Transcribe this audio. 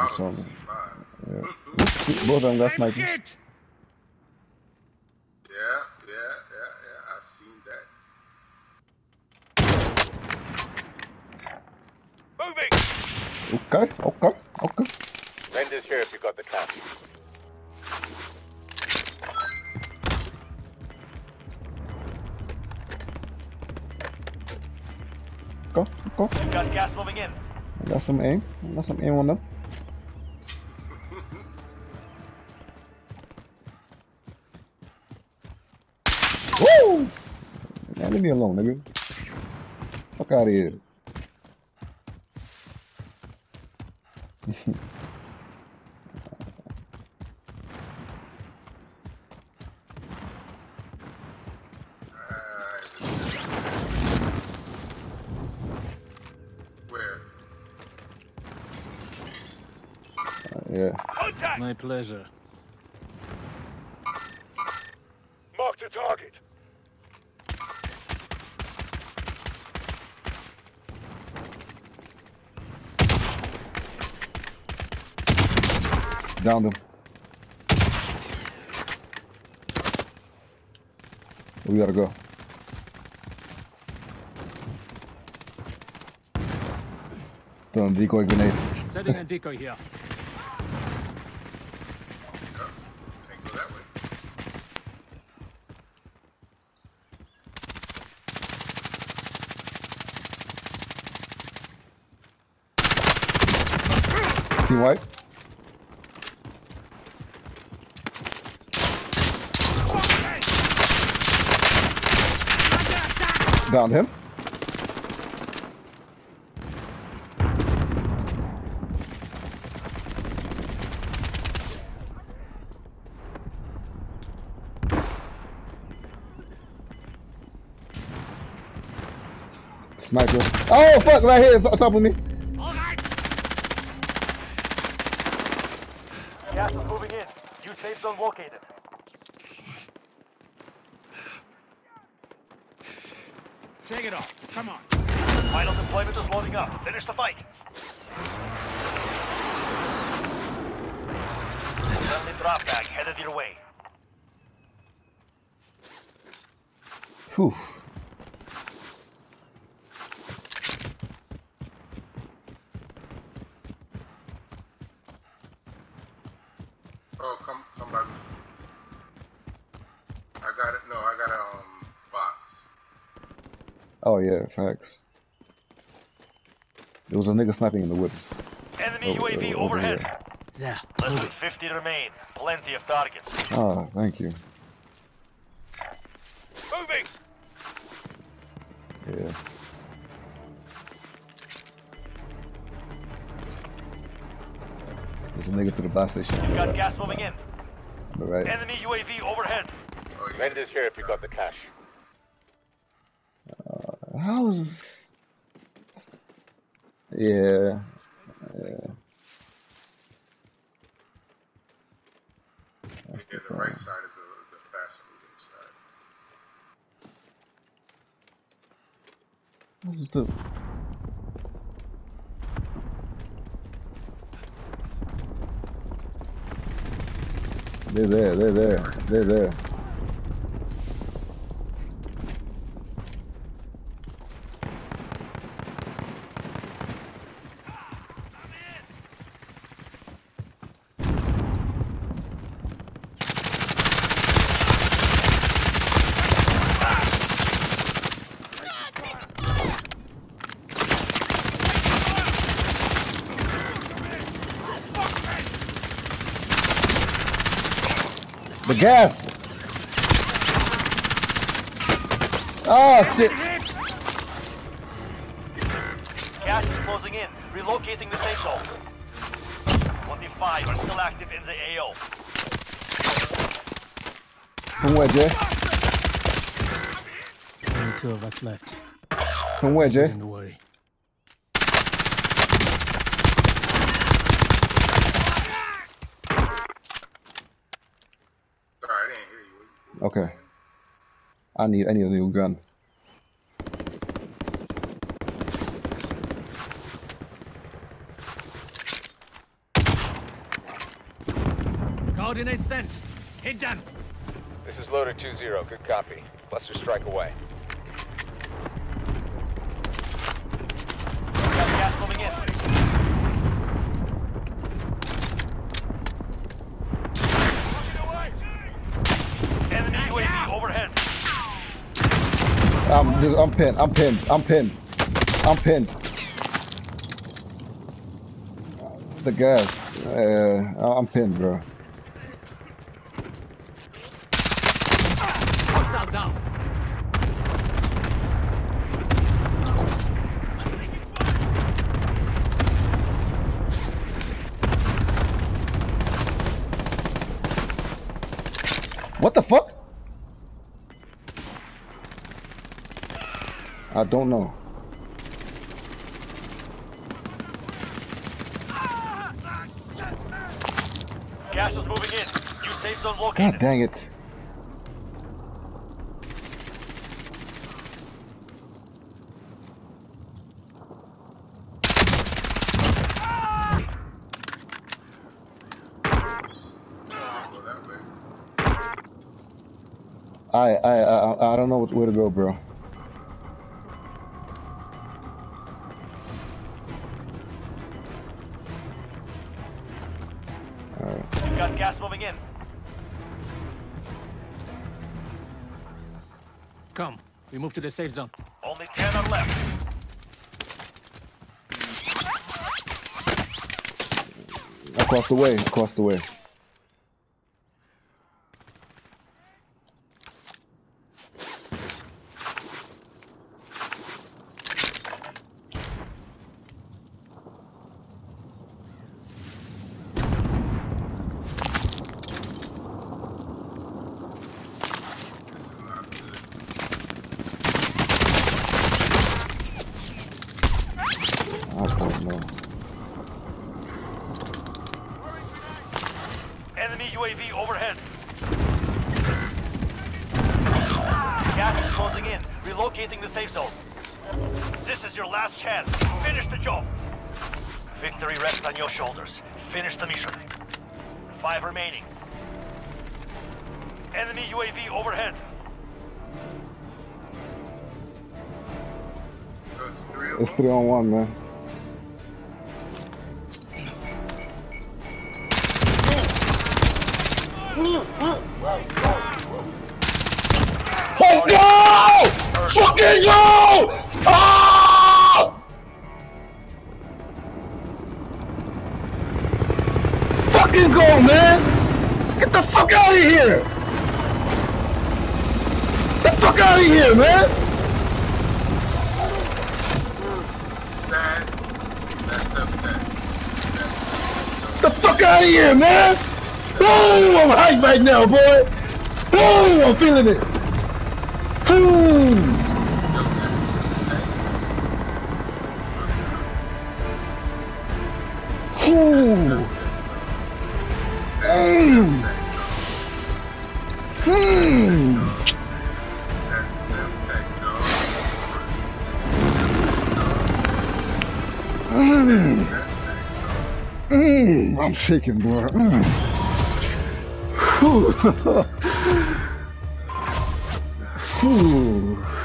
Follow the something. C5. Yeah. Both of them got sniping. Hit! Yeah, yeah, yeah, yeah. I seen that. Moving! Okay, okay, okay. Renders here if you got the cash. Go, go. Got gas moving in. I got some aim. I got some aim on them. Man, leave me alone, nigga. Fuck out of here. Where? Yeah. Contact! My pleasure. Mark the target. Downed him. We gotta go. Throwing decoy grenade. Setting a decoy here. Can't go that way. Team white. Downed him. Sniper. Oh fuck! Right here, on top of me. Gas is moving in. New safe zone located. Take it off. Come on. Final deployment is loading up. Finish the fight. Friendly drop bag headed your way. Whew. Oh, come, come by me. I got it. No, I got a um box. Oh yeah, facts. There was a nigga sniping in the woods. Enemy Oh, UAV uh, overhead. here. There. Less Move than it. 50 remain. Plenty of targets. Ah, thank you. Moving. Yeah. There's a nigga to the bus station. You've got gas moving in. On the right. Enemy UAV overhead. Oh, yeah. Here if you got the cash. How is Yeah. Yeah. Yeah, the right side is the, the faster moving side. What's this do? They're there, they're there, they're there. The gas! Oh shit! Gas is closing in. Relocating the safe zone. 25 are still active in the AO. From where, Jay? Only two of us left. From where, Jay? Don't worry. Okay. I need any new gun. Coordinate sent. Hit them. This is loader 2-0. Good copy. Cluster strike away. Got gas moving in. I'm just, I'm pinned. I'm pinned. I'm pinned. I'm pinned. The gas. Uh, I'm pinned, bro. Hostile down. What the fuck? I don't know. Gas is moving in. New safe zone located. God dang it. Go that way. I I I I don't know where to go, bro. You've got gas moving in. Come. We move to the safe zone. Only 10 are left. Across the way. Across the way. This is not good. I don't know. Enemy UAV overhead. Gas is closing in. Relocating the safe zone. This is your last chance. Finish the job. Victory rests on your shoulders. Finish the mission. Five remaining. Enemy UAV overhead. There's three It's three on one, man. Go! Ah! Fucking go, man! Get the fuck out of here! Get the fuck out of here, man! The fuck out of here, man! Boom! I'm hyped right now, boy! Boom! I'm feeling it! Boom! Boom! Mm. Hmm. That's Semtex, dog. Mm. Semtex, dog. Mm. I'm shaking, bro. Mm. Whew. Whew.